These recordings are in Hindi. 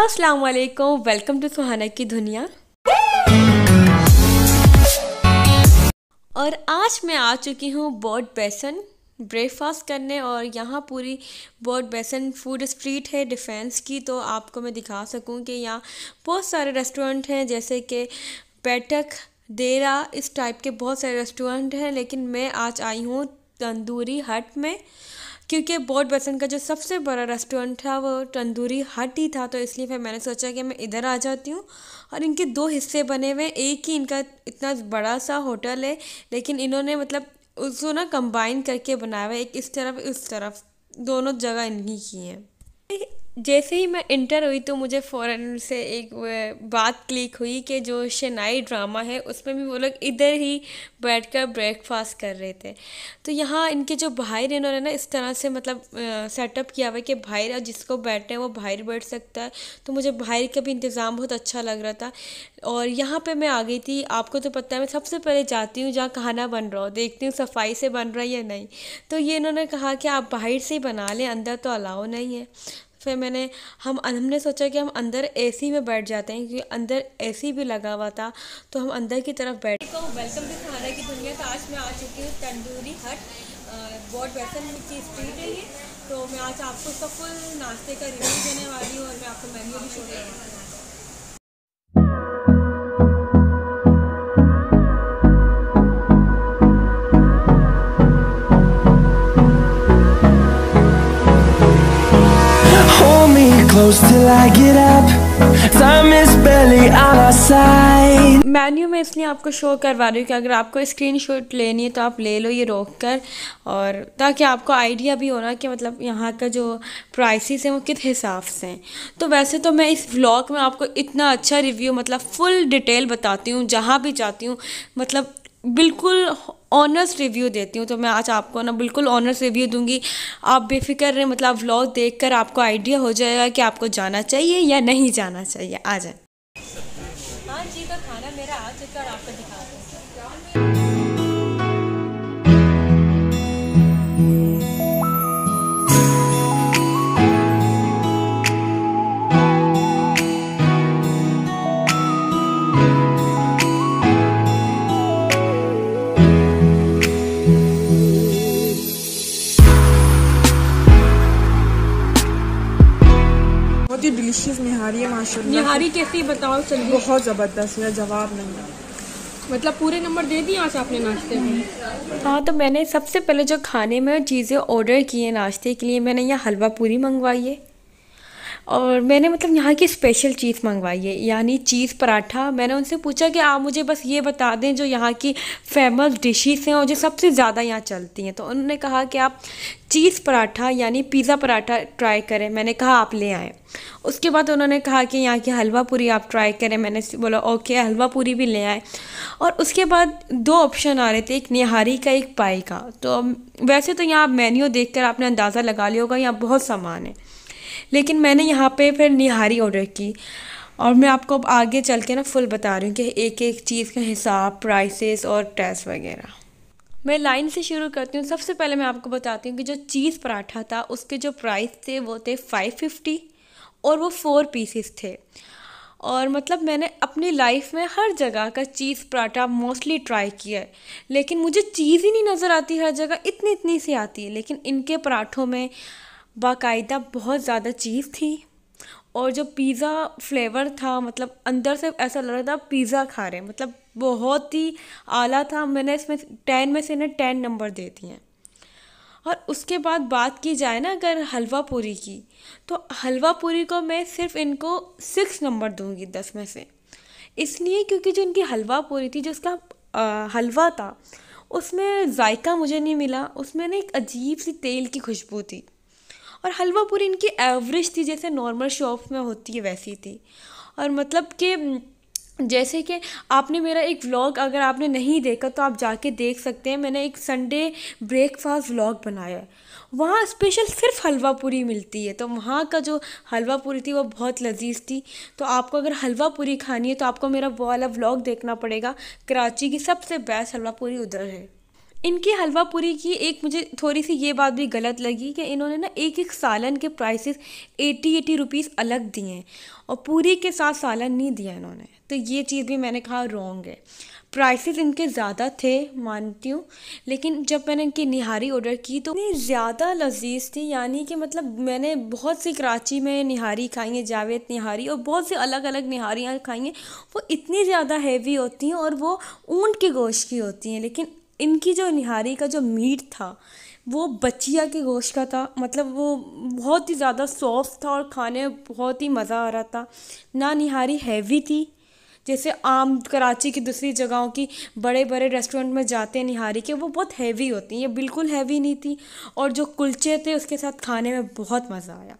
अस्सलाम वालेकुम वेलकम टू सुहाना की दुनिया। और आज मैं आ चुकी हूँ बोर्ड बेसन ब्रेकफास्ट करने और यहाँ पूरी बोर्ड बेसन फ़ूड स्ट्रीट है डिफेंस की तो आपको मैं दिखा सकूँ कि यहाँ बहुत सारे रेस्टोरेंट हैं, जैसे कि बैठक, देरा, इस टाइप के बहुत सारे रेस्टोरेंट हैं, लेकिन मैं आज आई हूँ तंदूरी हट में। क्योंकि बोर्ड बसंत का जो सबसे बड़ा रेस्टोरेंट था, वो तंदूरी हट ही था तो इसलिए फिर मैंने सोचा कि मैं इधर आ जाती हूँ। और इनके दो हिस्से बने हुए, एक ही इनका इतना बड़ा सा होटल है, लेकिन इन्होंने मतलब उसको ना कंबाइन करके बनाया हुआ है, एक इस तरफ़ इस तरफ़, दोनों जगह इन्हीं की हैं। जैसे ही मैं इंटर हुई तो मुझे फ़ौरन से एक बात क्लिक हुई कि जो शनाई ड्रामा है, उसमें भी वो लोग इधर ही बैठकर ब्रेकफास्ट कर रहे थे। तो यहाँ इनके जो बाहर इन्होंने ना इस तरह से मतलब सेटअप किया हुआ है कि बाहर जिसको बैठे हैं वो बाहर बैठ सकता है। तो मुझे बाहर का भी इंतज़ाम बहुत अच्छा लग रहा था। और यहाँ पर मैं आ गई थी, आपको तो पता है, मैं सबसे पहले जाती हूँ जहाँ खाना बन रहा हो, देखती हूँ सफ़ाई से बन रहा है या नहीं। तो ये इन्होंने कहा कि आप बाहर से ही बना लें, अंदर तो अलाउ नहीं है। फिर मैंने, हम, हमने सोचा कि हम अंदर एसी में बैठ जाते हैं, क्योंकि अंदर एसी भी लगा हुआ था तो हम अंदर की तरफ़ बैठ वेलकम टू खाना की दुनिया तो आज मैं आ चुकी हूँ तंदूरी हट बहुत वैसन की स्ट्रीट है तो मैं आज आपको उसका फुल नाश्ते का रिव्यू देने वाली हूँ और मैं आपको मेन्यू भी छोड़ रही हूँ। Close till I get up. Time is barely on our side. Menu में इसलिए आपको शो करवा रही हूँ कि अगर आपको स्क्रीन शॉट लेनी है तो आप ले लो, ये रोक कर और ताकि आपको आइडिया भी होना कि मतलब यहाँ का जो प्राइसेस हैं वो किस हिसाब से हैं। तो वैसे तो मैं इस व्लॉग में आपको इतना अच्छा रिव्यू मतलब फुल डिटेल बताती हूँ, जहाँ भी जाती हूँ। मतलब बिल्कुल ऑनर्स रिव्यू देती हूँ। तो मैं आज आपको ना बिल्कुल ऑनर्स रिव्यू दूँगी। आप बेफिक्र रहे मतलब व्लॉग देखकर आपको आइडिया हो जाएगा कि आपको जाना चाहिए या नहीं जाना चाहिए। आ जाए। डिलीशियस निहारी है माशाल्लाह। निहारी कैसी बताओ सर बहुत ज़बरदस्त है जवाब नहीं है। मतलब पूरे नंबर दे दिए आज आपने नाश्ते में? हाँ तो मैंने सबसे पहले जो खाने में चीज़ें ऑर्डर की हैं नाश्ते के लिए मैंने यहाँ हलवा पूरी मंगवाई है। और मैंने मतलब यहाँ की स्पेशल चीज़ मंगवाई है, यानी चीज़ पराठा। मैंने उनसे पूछा कि आप मुझे बस ये बता दें जो यहाँ की फ़ेमस डिशेस हैं और जो सबसे ज़्यादा यहाँ चलती हैं। तो उन्होंने कहा कि आप चीज़ पराठा, यानी पिज़्ज़ा पराठा ट्राई करें। मैंने कहा, आप ले आएँ। उसके बाद उन्होंने कहा कि यहाँ की हलवा पूरी आप ट्राई करें। मैंने बोला, ओके, हलवा पूरी भी ले आए। और उसके बाद दो ऑप्शन आ रहे थे, एक निहारी का, एक पाई का। तो वैसे तो यहाँ मेन्यू देख कर आपने अंदाज़ा लगा लिया होगा, यहाँ बहुत सामान है। लेकिन मैंने यहाँ पे फिर निहारी ऑर्डर की। और मैं आपको अब आगे चल के ना फुल बता रही हूँ कि एक एक चीज़ का हिसाब प्राइसेस और टेस्ट वगैरह। मैं लाइन से शुरू करती हूँ। सबसे पहले मैं आपको बताती हूँ कि जो चीज़ पराठा था, उसके जो प्राइस थे वो थे फाइव फिफ्टी और वो फोर पीसेस थे। और मतलब मैंने अपनी लाइफ में हर जगह का चीज़ पराठा मोस्टली ट्राई किया है। लेकिन मुझे चीज़ ही नहीं नज़र आती हर जगह। इतनी इतनी सी आती है। लेकिन इनके पराठों में बाकायदा बहुत ज़्यादा चीज़ थी। और जो पिज़्ज़ा फ्लेवर था मतलब अंदर से ऐसा लग रहा था पिज़्ज़ा खा रहे हैं। मतलब बहुत ही आला था। मैंने इसमें टेन में से इन्हें टेन नंबर दे दिए हैं। और उसके बाद बात की जाए ना अगर हलवा पूरी की तो हलवा पूरी को मैं सिर्फ़ इनको सिक्स नंबर दूँगी दस में से। इसलिए क्योंकि जो इनकी हलवा पूरी थी, जो उसका हलवा था, उसमें जायका मुझे नहीं मिला। उसमें ना एक अजीब सी तेल की खुशबू थी। और हलवा पूरी इनकी एवरेज थी, जैसे नॉर्मल शॉप में होती है, वैसी थी। और मतलब कि, जैसे कि आपने मेरा एक व्लॉग अगर आपने नहीं देखा तो आप जाके देख सकते हैं, मैंने एक संडे ब्रेकफास्ट व्लॉग बनाया है। वहाँ स्पेशल सिर्फ़ हलवा पूरी मिलती है तो वहाँ का जो हलवा पूरी थी, वो बहुत लजीज थी। तो आपको अगर हलवा पूरी खानी है तो आपको मेरा वो वाला व्लॉग देखना पड़ेगा, कराची की सबसे बेस्ट हलवा पूरी उधर है। इनकी हलवा पूरी की एक मुझे थोड़ी सी ये बात भी गलत लगी कि इन्होंने ना एक एक सालन के प्राइसेस एटी एटी रुपीज़ अलग दिए हैं और पूरी के साथ सालन नहीं दिया इन्होंने। तो ये चीज़ भी मैंने कहा रॉन्ग है। प्राइसेस इनके ज़्यादा थे, मानती हूँ, लेकिन जब मैंने इनकी निहारी ऑर्डर की तो इतनी ज़्यादा लजीज थी, यानी कि मतलब मैंने बहुत सी कराची में निहारी खाई है, जावेद निहारी, और बहुत सी अलग अलग निहारियाँ खाई हैं, वो इतनी ज़्यादा हैवी होती हैं और वो ऊँट के गोश्त की होती हैं, लेकिन इनकी जो निहारी का जो मीट था, वो बचिया के गोश्त का था। मतलब वो बहुत ही ज़्यादा सॉफ्ट था और खाने में बहुत ही मज़ा आ रहा था। ना निहारी हैवी थी, जैसे आम कराची की दूसरी जगहों की बड़े बड़े रेस्टोरेंट में जाते हैं निहारी के, वो बहुत हैवी होती हैं। ये बिल्कुल हैवी नहीं थी और जो कुलचे थे उसके साथ खाने में बहुत मज़ा आया।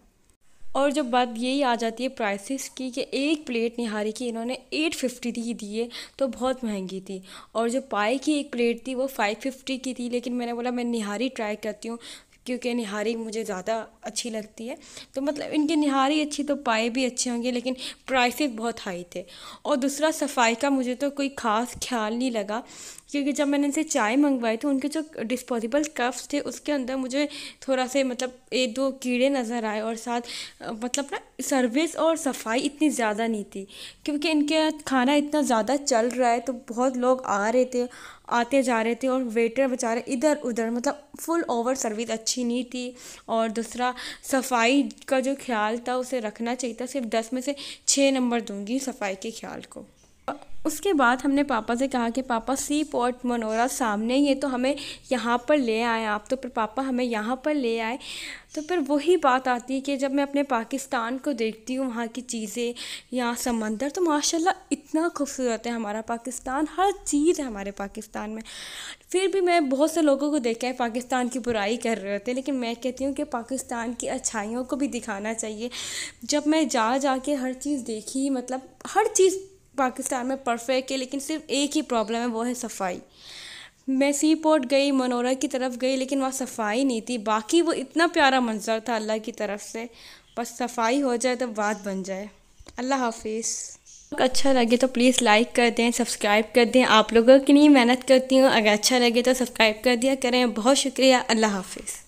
और जब बात यही आ जाती है प्राइसेस की कि एक प्लेट निहारी की इन्होंने एट फिफ्टी की दी है तो बहुत महँगी थी। और जो पाए की एक प्लेट थी, वो फाइव फिफ्टी की थी, लेकिन मैंने बोला, मैं निहारी ट्राई करती हूँ, क्योंकि निहारी मुझे ज़्यादा अच्छी लगती है। तो मतलब इनकी निहारी अच्छी तो पाए भी अच्छे होंगे, लेकिन प्राइसेस बहुत हाई थे। और दूसरा सफ़ाई का मुझे तो कोई ख़ास ख्याल नहीं लगा। क्योंकि जब मैंने इनसे चाय मंगवाई तो उनके जो डिस्पोजेबल कप्स थे, उसके अंदर मुझे थोड़ा से मतलब एक दो कीड़े नज़र आए और साथ मतलब ना सर्विस और सफ़ाई इतनी ज़्यादा नहीं थी। क्योंकि इनके खाना इतना ज़्यादा चल रहा है तो बहुत लोग आ रहे थे, आते जा रहे थे और वेटर बेचारे इधर उधर मतलब फुल ओवर सर्विस अच्छी नहीं थी। और दूसरा, सफ़ाई का जो ख्याल था उसे रखना चाहिए था, सिर्फ़ दस में से छः नंबर दूँगी सफ़ाई के ख्याल को। उसके बाद हमने पापा से कहा कि, पापा सी पोर्ट मनोरा सामने ही है तो हमें यहाँ पर ले आए आप। तो फिर पापा हमें यहाँ पर ले आए। तो फिर वही बात आती है कि जब मैं अपने पाकिस्तान को देखती हूँ, वहाँ की चीज़ें, यहाँ समंदर तो माशाल्लाह इतना खूबसूरत है हमारा पाकिस्तान। हर चीज़ है हमारे पाकिस्तान में। फिर भी मैं बहुत से लोगों को देखा है, पाकिस्तान की बुराई कर रहे होते हैं, लेकिन मैं कहती हूँ कि पाकिस्तान की अच्छाइयों को भी दिखाना चाहिए। जब मैं जा जा के हर चीज़ देखी मतलब हर चीज़ पाकिस्तान में परफेक्ट है लेकिन सिर्फ़ एक ही प्रॉब्लम है वो है सफ़ाई मैं सी पोर्ट गई मनोरा की तरफ़ गई लेकिन वहाँ सफ़ाई नहीं थी बाकी वो इतना प्यारा मंजर था अल्लाह की तरफ़ से बस सफ़ाई हो जाए तो बात बन जाए अल्लाह हाफिज़ अच्छा लगे तो प्लीज़ लाइक कर दें सब्सक्राइब कर दें आप लोगों की नहीं मेहनत करती हूँ अगर अच्छा लगे तो सब्सक्राइब कर दिया करें बहुत शुक्रिया अल्लाह हाफिज़